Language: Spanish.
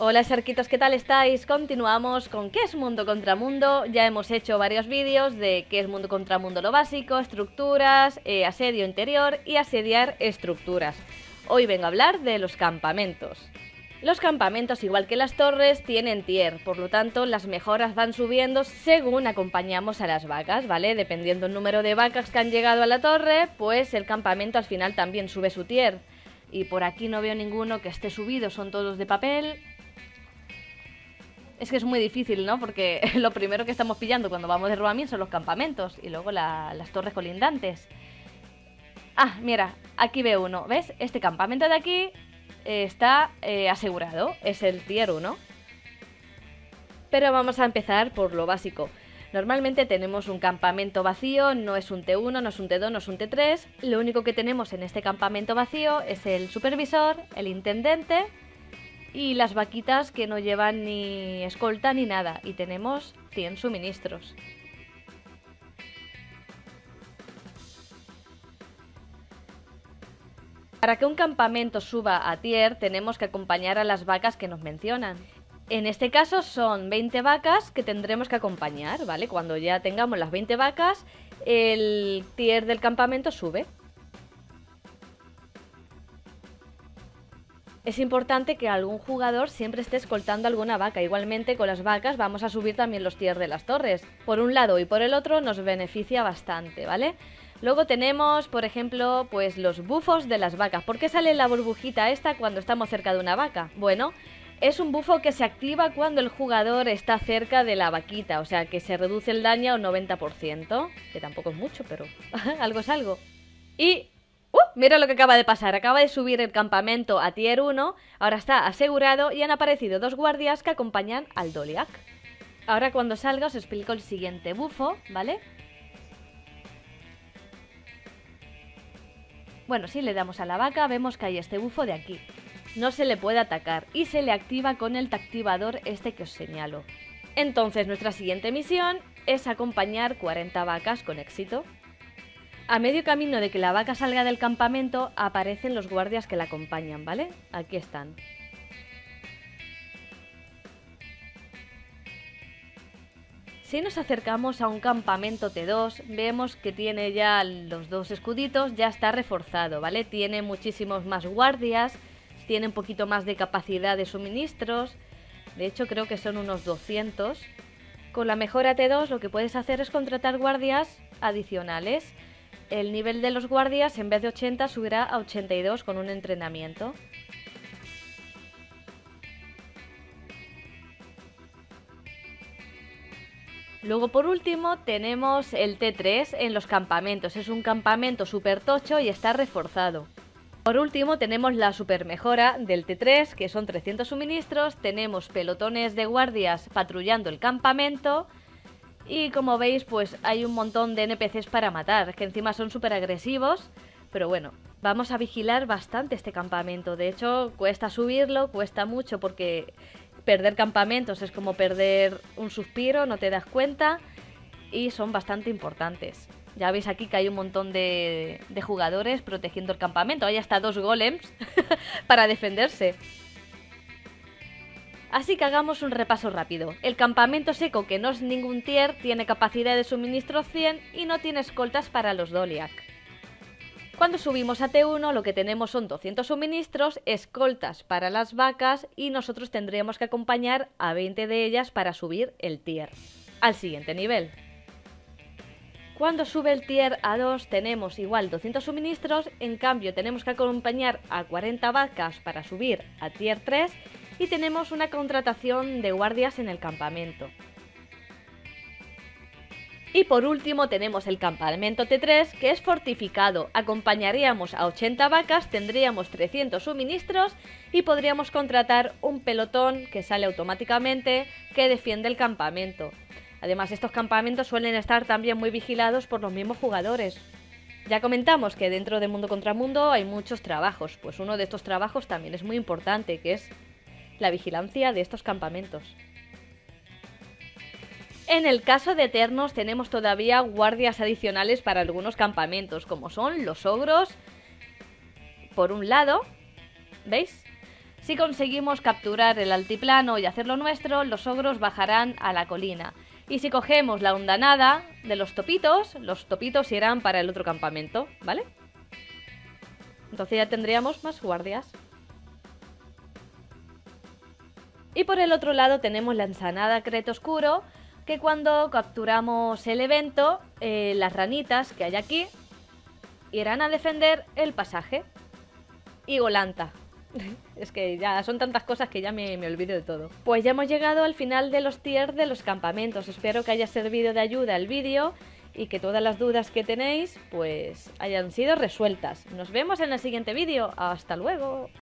Hola Sarquitos, ¿qué tal estáis? Continuamos con ¿Qué es Mundo contra Mundo? Ya hemos hecho varios vídeos de ¿Qué es Mundo contra Mundo? Lo básico, estructuras, eh, asedio interior y asediar estructuras. Hoy vengo a hablar de los campamentos. Los campamentos, igual que las torres, tienen tier, por lo tanto las mejoras van subiendo según acompañamos a las vacas, ¿vale? Dependiendo el número de vacas que han llegado a la torre, pues el campamento al final también sube su tier. Y por aquí no veo ninguno que esté subido, son todos de papel, es que es muy difícil, ¿no? Porque lo primero que estamos pillando cuando vamos de Roaming son los campamentos y luego las torres colindantes. Ah, mira, aquí veo uno. ¿Ves? Este campamento de aquí eh, está eh, asegurado. Es el tier 1. Pero vamos a empezar por lo básico. Normalmente tenemos un campamento vacío, no es un T1, no es un T2, no es un T3. Lo único que tenemos en este campamento vacío es el supervisor, el intendente y las vaquitas que no llevan ni escolta ni nada. Y tenemos 100 suministros. Para que un campamento suba a tier tenemos que acompañar a las vacas que nos mencionan. En este caso son 20 vacas que tendremos que acompañar, ¿vale? Cuando ya tengamos las 20 vacas, el tier del campamento sube. Es importante que algún jugador siempre esté escoltando alguna vaca. Igualmente con las vacas vamos a subir también los tiers de las torres. Por un lado y por el otro nos beneficia bastante, ¿vale? Luego tenemos, por ejemplo, pues los bufos de las vacas. ¿Por qué sale la burbujita esta cuando estamos cerca de una vaca? Bueno, es un bufo que se activa cuando el jugador está cerca de la vaquita, o sea que se reduce el daño a un 90%, que tampoco es mucho, pero algo es algo. Y ¡Uh! Mira lo que acaba de pasar. Acaba de subir el campamento a tier 1. Ahora está asegurado y han aparecido dos guardias que acompañan al Doliac. Ahora cuando salga os explico el siguiente bufo, ¿vale? Bueno, si le damos a la vaca vemos que hay este bufo de aquí. No se le puede atacar y se le activa con el activador este que os señalo. Entonces nuestra siguiente misión es acompañar 40 vacas con éxito. A medio camino de que la vaca salga del campamento aparecen los guardias que la acompañan, ¿vale? Aquí están. Si nos acercamos a un campamento T2, vemos que tiene ya los dos escuditos, ya está reforzado, ¿vale? Tiene muchísimos más guardias, tiene un poquito más de capacidad de suministros, de hecho creo que son unos 200. Con la mejora T2 lo que puedes hacer es contratar guardias adicionales el nivel de los guardias en vez de 80 subirá a 82 con un entrenamiento. Luego por último tenemos el T3 en los campamentos. Es un campamento super tocho y está reforzado. Por último tenemos la super mejora del T3 que son 300 suministros. Tenemos pelotones de guardias patrullando el campamento y como veis, pues hay un montón de NPCs para matar, que encima son súper agresivos. Pero bueno, vamos a vigilar bastante este campamento. De hecho, cuesta subirlo, cuesta mucho porque perder campamentos es como perder un suspiro, no te das cuenta. Y son bastante importantes. Ya veis aquí que hay un montón de, de jugadores protegiendo el campamento. Hay hasta dos golems para defenderse. Así que hagamos un repaso rápido. El campamento seco, que no es ningún tier, tiene capacidad de suministro 100 y no tiene escoltas para los Doliac. Cuando subimos a T1 lo que tenemos son 200 suministros, escoltas para las vacas y nosotros tendríamos que acompañar a 20 de ellas para subir el tier al siguiente nivel. Cuando sube el tier a 2 tenemos igual 200 suministros, en cambio tenemos que acompañar a 40 vacas para subir a tier 3 y tenemos una contratación de guardias en el campamento. Y por último tenemos el campamento T3 que es fortificado. Acompañaríamos a 80 vacas, tendríamos 300 suministros y podríamos contratar un pelotón que sale automáticamente que defiende el campamento. Además estos campamentos suelen estar también muy vigilados por los mismos jugadores. Ya comentamos que dentro de Mundo contra Mundo hay muchos trabajos, pues uno de estos trabajos también es muy importante, que es la vigilancia de estos campamentos. En el caso de Eternos tenemos todavía guardias adicionales para algunos campamentos, como son los ogros, por un lado, ¿veis? Si conseguimos capturar el altiplano y hacerlo nuestro, los ogros bajarán a la colina. Y si cogemos la hondanada de los topitos, los topitos irán para el otro campamento, ¿vale? Entonces ya tendríamos más guardias. Y por el otro lado tenemos la ensanada Creto Oscuro, que cuando capturamos el evento, eh, las ranitas que hay aquí irán a defender el pasaje. Y Golanta. es que ya son tantas cosas que ya me, me, olvido de todo. Pues ya hemos llegado al final de los tiers de los campamentos. Espero que haya servido de ayuda el vídeo y que todas las dudas que tenéis pues hayan sido resueltas. Nos vemos en el siguiente vídeo. Hasta luego.